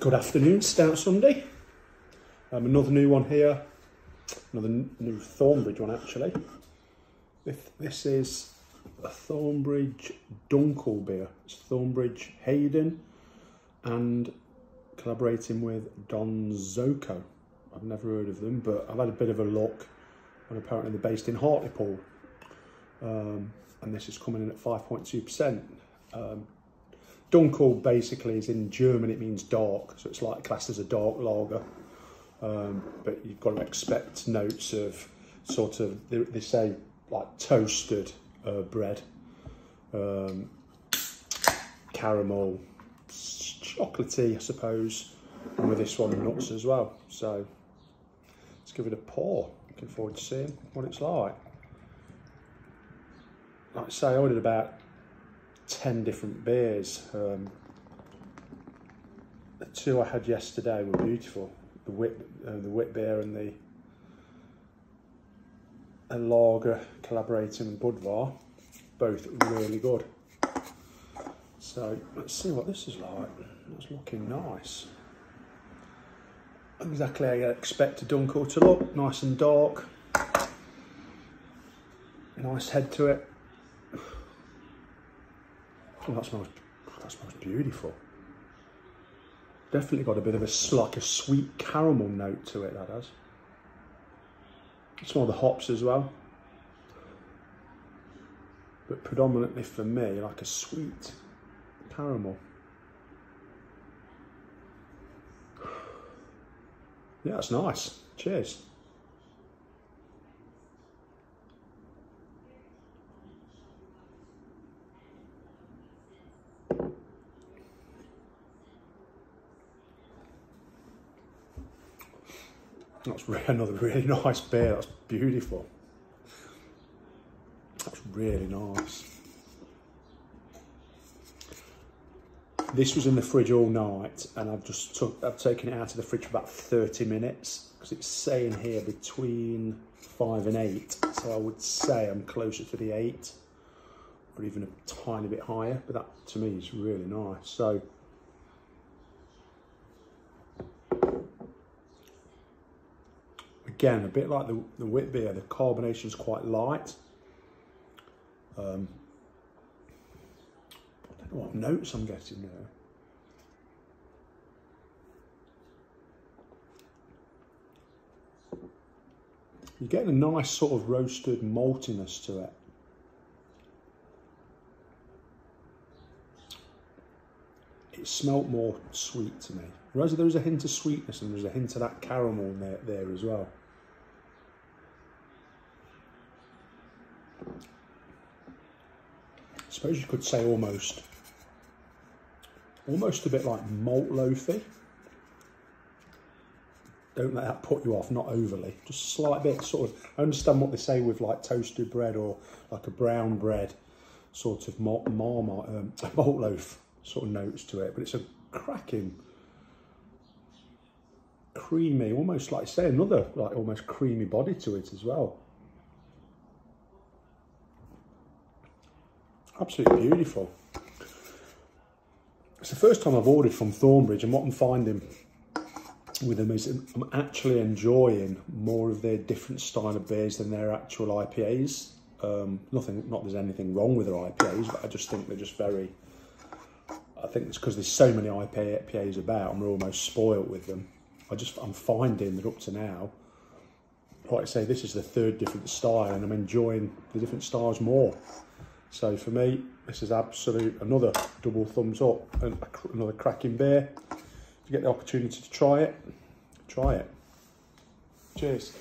Good afternoon, Stout Sunday. Um, another new one here, another new Thornbridge one actually. This, this is a Thornbridge Dunkel beer. It's Thornbridge Hadern and collaborating with Donzoko. I've never heard of them, but I've had a bit of a look and apparently they're based in Hartlepool. Um, and this is coming in at 5.2%. Um, Dunkel basically is in German, it means dark, so it's like classed as a dark lager. Um, but you've got to expect notes of sort of, they, they say like toasted uh, bread, um, caramel, chocolatey, I suppose, and with this one, nuts as well. So let's give it a pour. Looking forward to seeing what it's like. Like I say, I ordered about 10 different beers. Um, the two I had yesterday were beautiful. The wit, uh, the wit beer and the a lager collaborating with Budvar, both really good. So let's see what this is like. It's looking nice. Exactly how you expect a Dunkel to look, nice and dark. Nice head to it. Oh, that smells, that smells beautiful. Definitely got a bit of a like a sweet caramel note to it. That has. Smell the hops as well, but predominantly for me, like a sweet caramel. Yeah, that's nice. Cheers. That's another really nice beer. That's beautiful. That's really nice. This was in the fridge all night, and I've just took I've taken it out of the fridge for about 30 minutes because it's saying here between five and eight. So I would say I'm closer to the eight, or even a tiny bit higher. But that to me is really nice. So. Again, a bit like the, the wit beer, the carbonation is quite light. Um, I don't know what notes I'm getting there. You're getting a nice sort of roasted maltiness to it. It smelt more sweet to me. Whereas there was a hint of sweetness and there was a hint of that caramel there, there as well. Suppose you could say almost, almost a bit like malt loafy. Don't let that put you off, not overly. Just slight bit, sort of, I understand what they say with like toasted bread or like a brown bread, sort of malt, marmite, um, malt loaf sort of notes to it, but it's a cracking, creamy, almost like say another like almost creamy body to it as well. Absolutely beautiful. It's the first time I've ordered from Thornbridge and what I'm finding with them is I'm actually enjoying more of their different style of beers than their actual IPAs. Um, nothing, not there's anything wrong with their IPAs, but I just think they're just very. I think it's because there's so many IPA, IPAs about, and we're almost spoilt with them. I just I'm finding that up to now, like I say, this is the third different style, and I'm enjoying the different styles more. So for me, this is absolute another double thumbs up and another cracking beer. If you get the opportunity to try it, try it. Cheers.